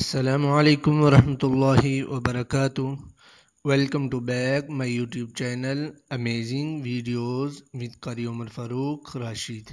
السلام علیکم ورحمۃ اللہ وبرکاتہ۔ Welcome to back my YouTube channel amazing videos with Qari Umar Farooq Rashid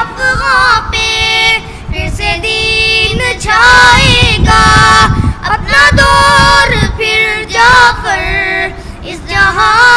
افغاں پہ پھر سے دین چھائے گا اپنا دور پھر جعفر اس جہاں